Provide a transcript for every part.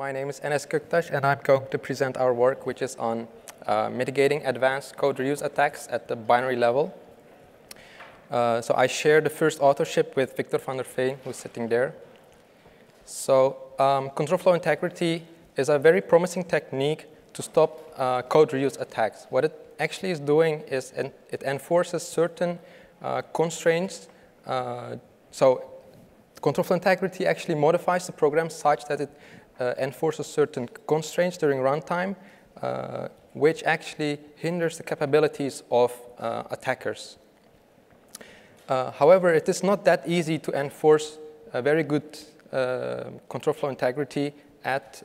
My name is Enes Göktaş, and I'm going to present our work, which is on uh, mitigating advanced code reuse attacks at the binary level. Uh, so I share the first authorship with Victor van der Veen, who's sitting there. So um, control flow integrity is a very promising technique to stop uh, code reuse attacks. What it actually is doing is en it enforces certain uh, constraints. Uh, so control flow integrity actually modifies the program such that it Uh, enforces certain constraints during runtime, uh, which actually hinders the capabilities of uh, attackers. Uh, however, it is not that easy to enforce a very good uh, control flow integrity at,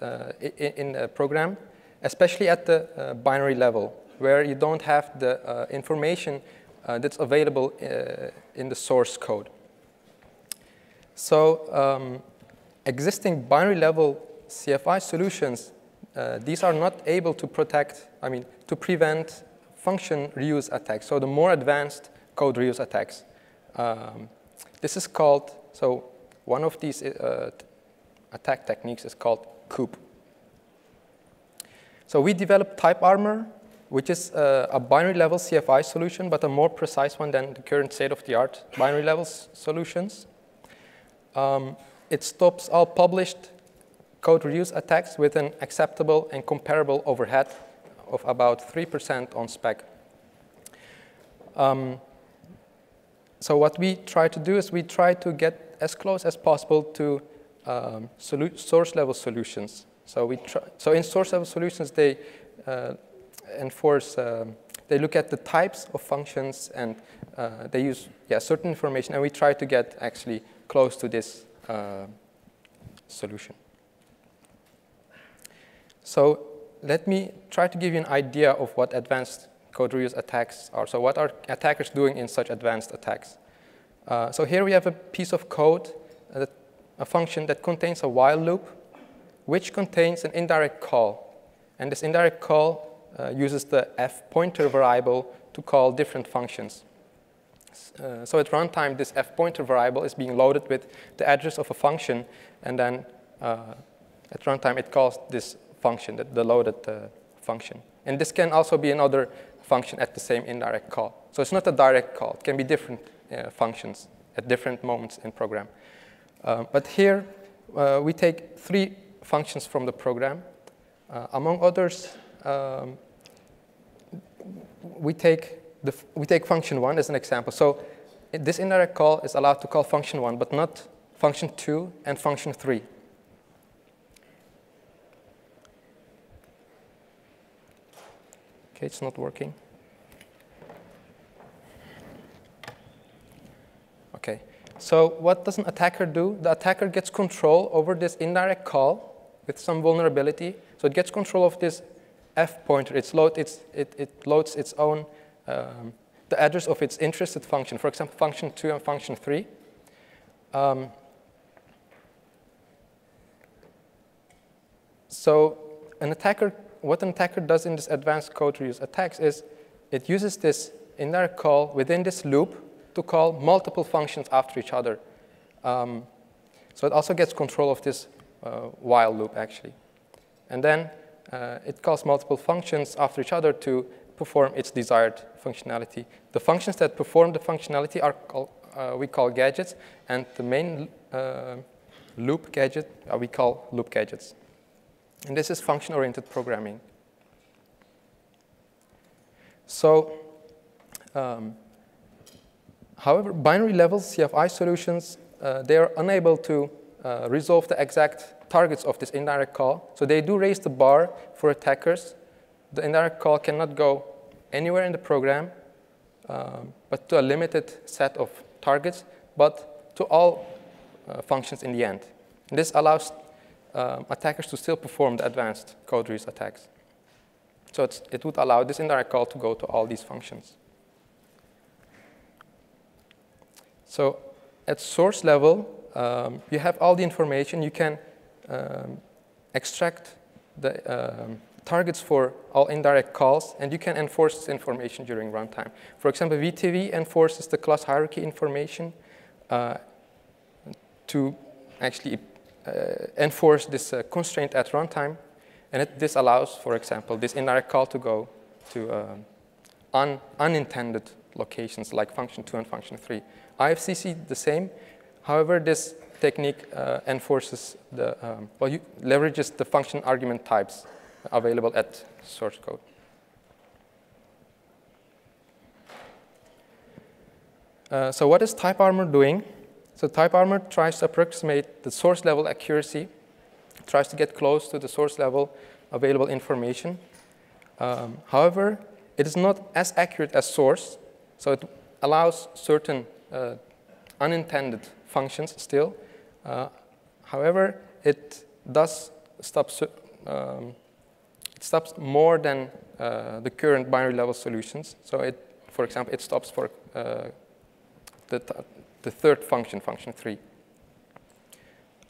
in, a program, especially at the binary level, where you don't have the information that's available in the source code. So um, existing binary level CFI solutions, uh, these are not able to protect, I mean, to prevent function reuse attacks, so the more advanced code reuse attacks. Um, this is called, so one of these uh, attack techniques is called COOP. So we developed TypeArmor, which is uh, a binary level CFI solution, but a more precise one than the current state-of-the-art binary level solutions. Um, it stops all published code reuse attacks with an acceptable and comparable overhead of about 3% on spec. Um, so what we try to do is we try to get as close as possible to um, source level solutions. So we try, so in source level solutions they uh, enforce uh, they look at the types of functions and uh, they use yeah certain information and we try to get actually close to this uh, solution. So let me try to give you an idea of what advanced code reuse attacks are. So what are attackers doing in such advanced attacks? Uh, so here we have a piece of code, uh, a function that contains a while loop, which contains an indirect call. And this indirect call uh, uses the f pointer variable to call different functions. Uh, so at runtime, this f pointer variable is being loaded with the address of a function, and then uh, at runtime it calls this function, the, loaded uh, function. And this can also be another function at the same indirect call. So it's not a direct call. It can be different uh, functions at different moments in program. Uh, but here, uh, we take three functions from the program. Uh, among others, um, we, take the, we take function one as an example. So this indirect call is allowed to call function one, but not function two and function three. Okay, it's not working. Okay, so what does an attacker do? The attacker gets control over this indirect call with some vulnerability. So it gets control of this f pointer. It's load, it's, it, it loads its own, um, the address of its interested function, for example, function 2 and function 3. Um, so an attacker what an attacker does in this advanced code reuse attacks is it uses this inner call within this loop to call multiple functions after each other. Um, so it also gets control of this uh, while loop, actually. And then uh, it calls multiple functions after each other to perform its desired functionality. The functions that perform the functionality are called, uh, we call gadgets, and the main uh, loop gadget uh, we call loop gadgets. And this is function-oriented programming. So, um, however, binary level CFI solutions, uh, they are unable to uh, resolve the exact targets of this indirect call. So they do raise the bar for attackers. The indirect call cannot go anywhere in the program, um, but to a limited set of targets, but to all uh, functions in the end. This allows um, attackers to still perform the advanced code reuse attacks. So it would allow this indirect call to go to all these functions. So at source level, um, you have all the information. You can um, extract the um, targets for all indirect calls, and you can enforce this information during runtime. For example, VTV enforces the class hierarchy information uh, to actually enforce this uh, constraint at runtime. And it, this allows, for example, this indirect call to go to um, un, unintended locations like function 2 and function 3. IFCC the same. However, this technique uh, enforces the, um, well, you leverages the function argument types available at source code. Uh, so what is TypeArmor doing? So TypeArmor tries to approximate the source level accuracy, tries to get close to the source level available information. Um, however, it is not as accurate as source, so it allows certain uh, unintended functions still. Uh, however, it does stop, um, it stops more than uh, the current binary level solutions. So it, for example, it stops for uh, the, the third function, function 3.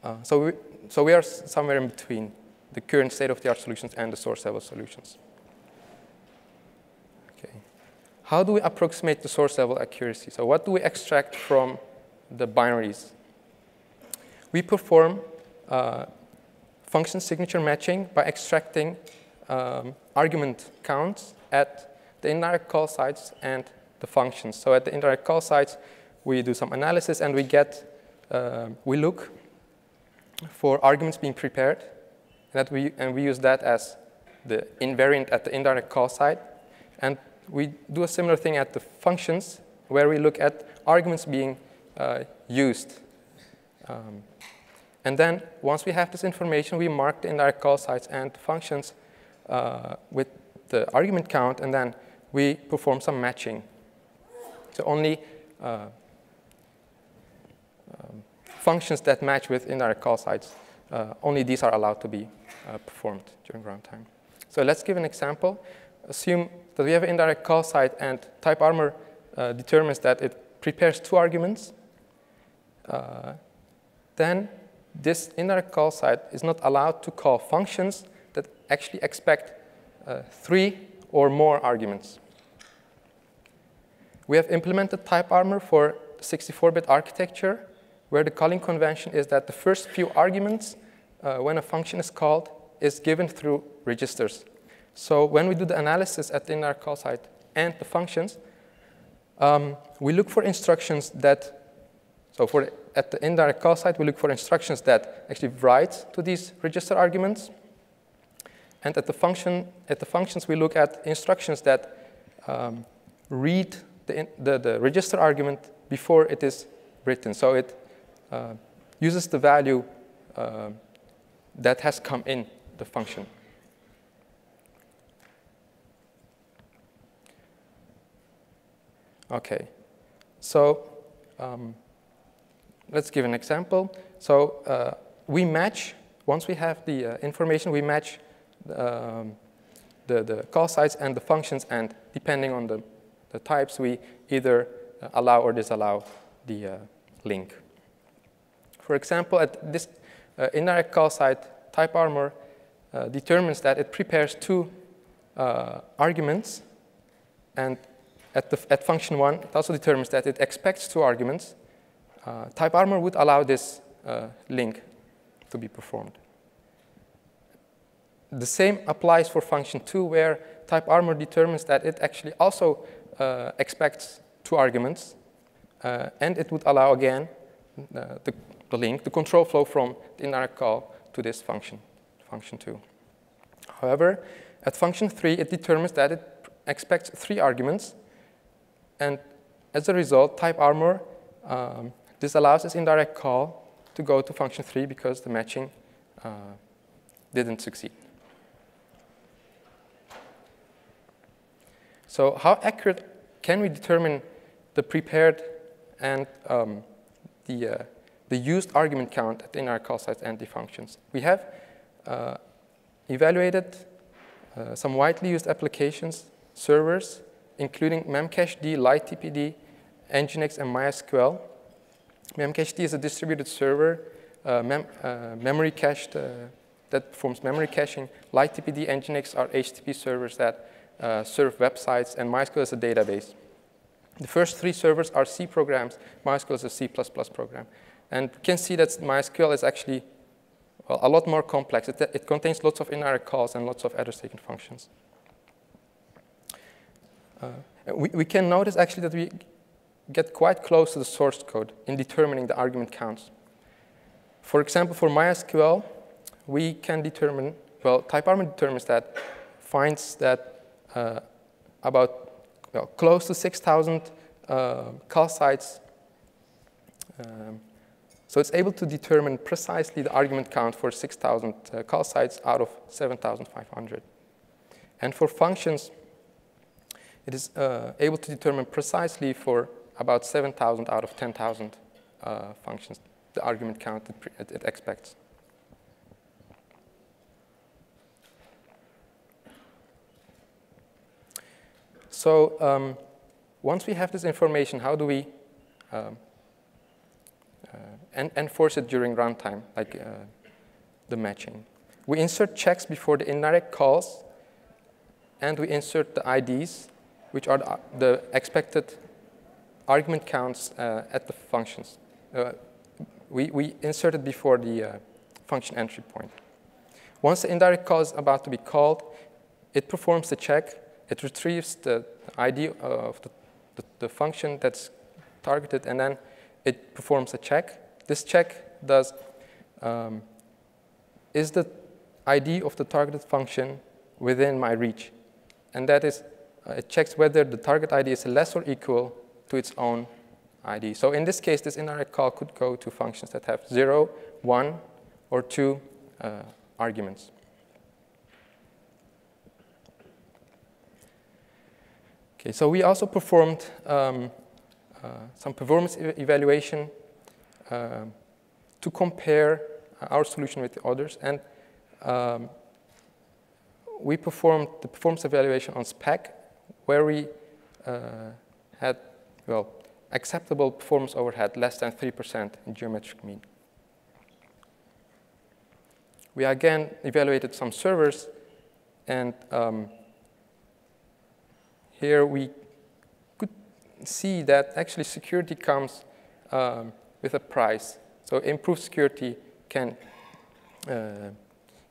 Uh, so, we, so we are somewhere in between the current state-of-the-art solutions and the source level solutions. Okay. How do we approximate the source level accuracy? So what do we extract from the binaries? We perform uh, function signature matching by extracting um, argument counts at the indirect call sites and the functions. So at the indirect call sites, we do some analysis and we get, uh, we look for arguments being prepared, and, that we, and we use that as the invariant at the indirect call site. And we do a similar thing at the functions, where we look at arguments being uh, used. Um, and then once we have this information, we mark the indirect call sites and functions uh, with the argument count, and then we perform some matching. So only uh, functions that match with indirect call sites, uh, only these are allowed to be uh, performed during runtime. So let's give an example. Assume that we have an indirect call site and TypeArmor uh, determines that it prepares two arguments. Uh, then this indirect call site is not allowed to call functions that actually expect uh, three or more arguments. We have implemented TypeArmor for 64-bit architecture where the calling convention is that the first few arguments uh, when a function is called is given through registers. So when we do the analysis at the indirect call site and the functions, um, we look for instructions that, so for at the indirect call site, we look for instructions that actually write to these register arguments. And at the function, at the functions, we look at instructions that um, read the, the, the register argument before it is written. So it uses the value uh, that has come in the function. Okay, so um, let's give an example. So uh, we match, once we have the uh, information, we match um, the, the call sites and the functions, and depending on the, the types, we either allow or disallow the uh, link. For example, at this uh, indirect call site, TypeArmor uh, determines that it prepares two uh, arguments, and at, the, at function one, it also determines that it expects two arguments. Uh, TypeArmor would allow this uh, link to be performed. The same applies for function two, where TypeArmor determines that it actually also uh, expects two arguments, and it would allow again the the link, the control flow from the indirect call to this function, function 2. However, at function 3, it determines that it expects three arguments. And as a result, TypeArmor um, disallows this indirect call to go to function 3 because the matching uh, didn't succeed. So how accurate can we determine the prepared and um, the uh, the used argument count in our call sites and the functions. We have uh, evaluated uh, some widely used applications, servers, including Memcached, lighttpd, Nginx, and MySQL. Memcached is a distributed server, uh, mem uh, memory cached, that performs memory caching. lighttpd, Nginx are HTTP servers that serve websites, and MySQL is a database. The first three servers are C programs. MySQL is a C++ program. And you can see that MySQL is actually well, a lot more complex. It, it contains lots of indirect calls and lots of address taken functions. Uh, we, we can notice actually that we get quite close to the source code in determining the argument counts. For example, for MySQL, we can determine, well, type TypeArmor determines that, finds that uh, about close to 6,000 uh, call sites. Um, so it's able to determine precisely the argument count for 6,000 uh, call sites out of 7,500. And for functions, it is uh, able to determine precisely for about 7,000 out of 10,000 uh, functions the argument count it, it expects. So um, once we have this information, how do we um, uh, en enforce it during runtime, like uh, the matching? We insert checks before the indirect calls, and we insert the IDs, which are the, expected argument counts uh, at the functions. Uh, we, we insert it before the uh, function entry point. Once the indirect call is about to be called, it performs the check. It retrieves the ID of the, the, the function that's targeted, and then it performs a check. This check does, um, is the ID of the targeted function within my reach? And that is, uh, it checks whether the target ID is less or equal to its own ID. So in this case, this indirect call could go to functions that have 0, 1, or 2 uh, arguments. Okay, so we also performed um, uh, some performance e evaluation uh, to compare our solution with the others. And um, we performed the performance evaluation on spec, where we uh, had, well, acceptable performance overhead less than 3% in geometric mean. We again evaluated some servers, and um, here we could see that actually security comes um, with a price. So improved security can, uh,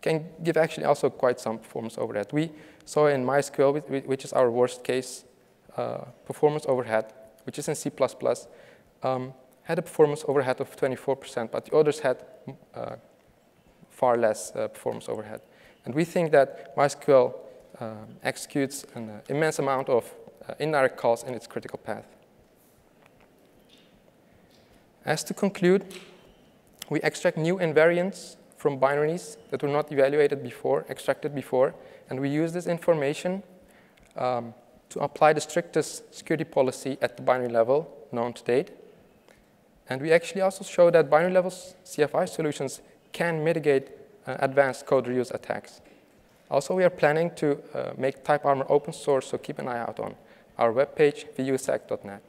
can give actually also quite some performance overhead. We saw in MySQL, which is our worst case uh, performance overhead, which is in C++, um, had a performance overhead of 24%, but the others had uh, far less uh, performance overhead. And we think that MySQL executes an uh, immense amount of uh, indirect calls in its critical path. As to conclude, we extract new invariants from binaries that were not evaluated before, extracted before, and we use this information um, to apply the strictest security policy at the binary level known to date. And we actually also show that binary level CFI solutions can mitigate uh, advanced code reuse attacks. Also, we are planning to uh, make TypeArmor open source, so keep an eye out on our webpage, vusec.net.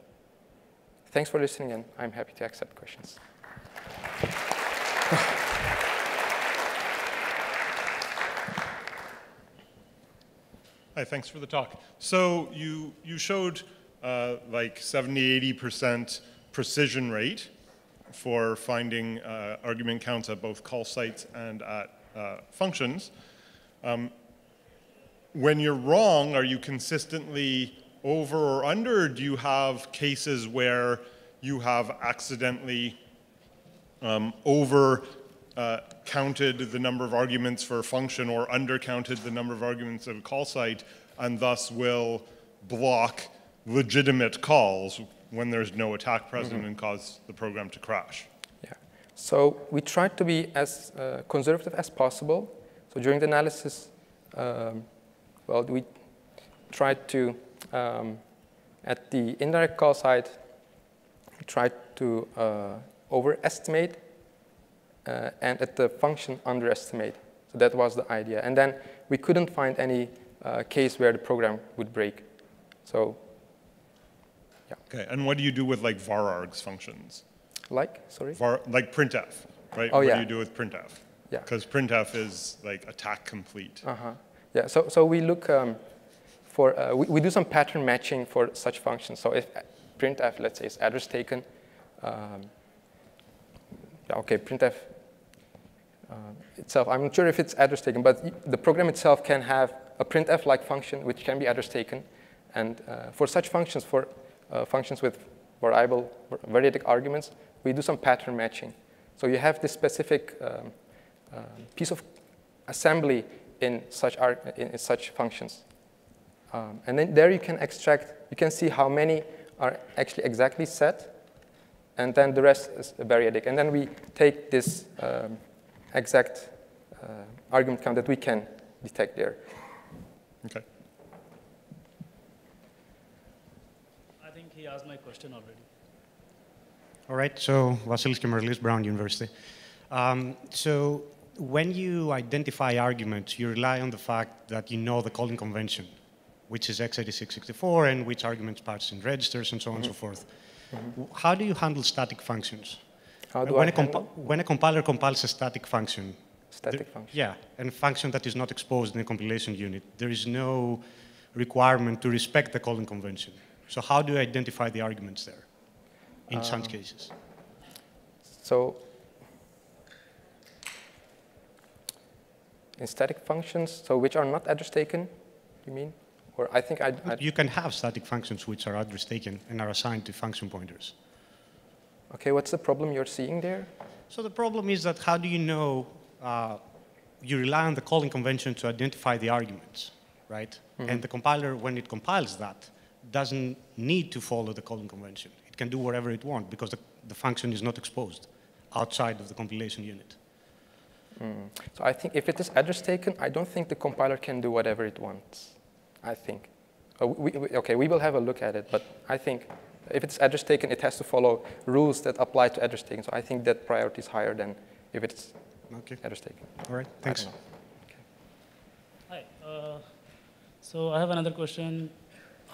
Thanks for listening, and I'm happy to accept questions. Hi, thanks for the talk. So you, you showed uh, like 70, 80% precision rate for finding uh, argument counts at both call sites and at uh, functions. Um, when you're wrong, are you consistently over or under? Or do you have cases where you have accidentally um, over uh, counted the number of arguments for a function or undercounted the number of arguments of a call site and thus will block legitimate calls when there's no attack present mm -hmm. and cause the program to crash. Yeah. So we tried to be as uh, conservative as possible. So during the analysis, um, well, we tried to, um, at the indirect call side, we tried to uh, overestimate uh, and at the function underestimate. So that was the idea. And then we couldn't find any uh, case where the program would break. So, yeah. Okay, and what do you do with like varargs functions? Like, sorry? Var, like printf, right? Oh, what yeah. do you do with printf? Yeah. Because printf is like attack complete. Uh-huh. Yeah, so, so we look um, for, uh, we, we do some pattern matching for such functions. So if printf, let's say, is address taken, um, yeah, okay, printf uh, itself. I'm not sure if it's address taken, but the program itself can have a printf-like function which can be address taken. And uh, for such functions, for uh, functions with variable, variadic arguments, we do some pattern matching. So you have this specific um, uh, piece of assembly in such, in, in such functions. Um, and then there you can extract, you can see how many are actually exactly set, and then the rest is variadic. And then we take this um, exact uh, argument count that we can detect there. Okay. I think he asked my question already. All right, so Vasilis Kemerlis, Brown University. Um, so when you identify arguments, you rely on the fact that you know the calling convention, which is x86-64 and which arguments pass in registers and so on mm -hmm. and so mm-hmm. forth. Mm -hmm. How do you handle static functions? How do when, I a when a compiler compiles a static function, static function. Yeah, and function that is not exposed in the compilation unit. There is no requirement to respect the calling convention. So how do you identify the arguments there in um, such cases? So in static functions, so which are not address taken, you mean? Or I think I, You can have static functions which are address taken and are assigned to function pointers. Okay, what's the problem you're seeing there? So the problem is that how do you know, uh, you rely on the calling convention to identify the arguments, right? Mm -hmm. And the compiler, when it compiles that, doesn't need to follow the calling convention. It can do whatever it wants because the, the function is not exposed outside of the compilation unit. Mm. So I think if it is address taken, I don't think the compiler can do whatever it wants, I think. Uh, we, we, okay, we will have a look at it, but I think if it's address taken, it has to follow rules that apply to address taken. So I think that priority is higher than if it's okay. address taken. All right, thanks. Okay. Hi. Uh, so I have another question.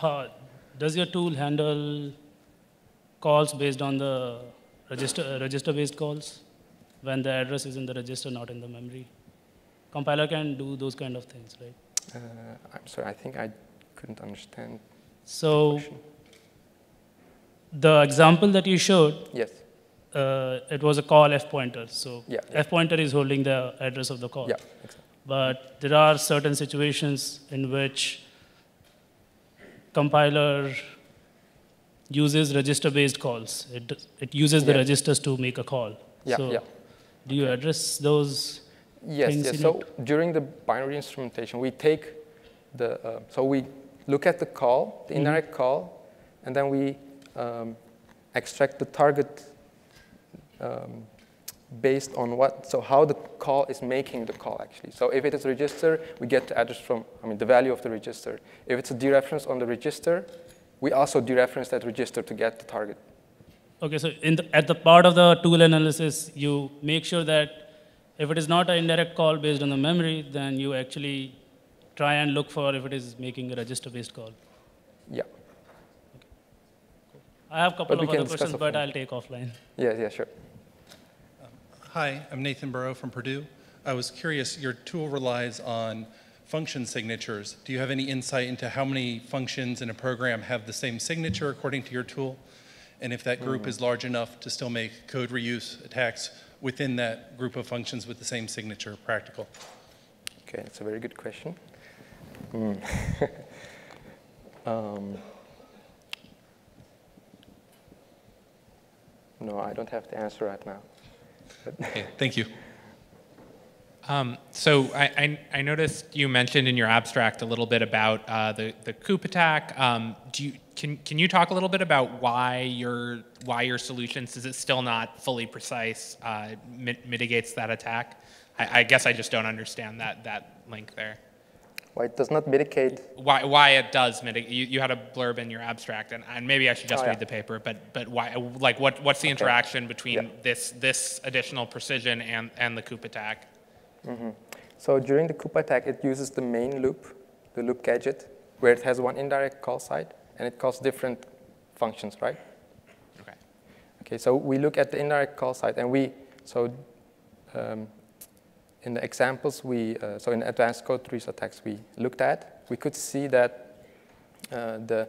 Uh, does your tool handle calls based on the register, uh, register-based calls? When the address is in the register, not in the memory. Compiler can do those kind of things, right? Uh, I'm sorry, I think I couldn't understand. So the, the example that you showed, yes, uh, it was a call f pointer. So yeah, f pointer is holding the address of the call. Yeah, exactly. But there are certain situations in which compiler uses register-based calls. It, it uses the registers to make a call. Yeah, so yeah. Do you address those Yes, yes. So it? during the binary instrumentation, we take the, uh, so we look at the call, the mm -hmm. indirect call, and then we um, extract the target um, based on what, so how the call is making the call actually. So if it is a register, we get the address from, I mean, the value of the register. If it's a dereference on the register, we also dereference that register to get the target. Okay, so the, at the part of the tool analysis, you make sure that if it is not an indirect call based on the memory, then you actually try and look for if it is making a register-based call. Yeah. Okay. I have a couple but of other questions, but I'll take offline. Yeah, yeah, sure. Um, hi, I'm Nathan Burow from Purdue. I was curious, your tool relies on function signatures. Do you have any insight into how many functions in a program have the same signature according to your tool? And if that group mm. is large enough to still make code reuse attacks within that group of functions with the same signature practical? Okay, that's a very good question. Mm. um, no, I don't have the answer right now. okay, thank you. Um, so I, I, I, noticed you mentioned in your abstract a little bit about uh, the, the COOP attack. Um, do you, can, can you talk a little bit about why your, why your solution, since it's still not fully precise, uh, mit mitigates that attack? I, I, guess I just don't understand that, that link there. Why it does not mitigate? Why, why it does mitigate? You, you had a blurb in your abstract, and, and maybe I should just oh, read yeah. the paper, but, but why, like what, what's the okay. interaction between yeah. this, this additional precision and, and the COOP attack? Mm -hmm. So during the COOP attack, it uses the main loop, the loop gadget, where it has one indirect call site, and it calls different functions, right? Okay. Okay, so we look at the indirect call site, and we, so um, in the examples we, uh, so in advanced code reuse attacks we looked at, we could see that uh, the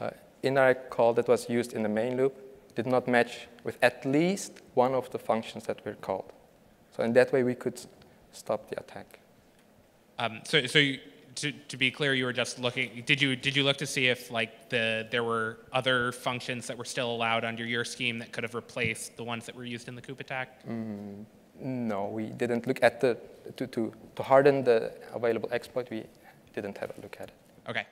uh, indirect call that was used in the main loop did not match with at least one of the functions that were called. So in that way, we could stop the attack. Um, so, so you, to, to be clear, you were just looking. Did you did you look to see if like the there were other functions that were still allowed under your scheme that could have replaced the ones that were used in the COOP attack? No, we didn't look at the, to, to, to harden the available exploit, we didn't have a look at it. Okay.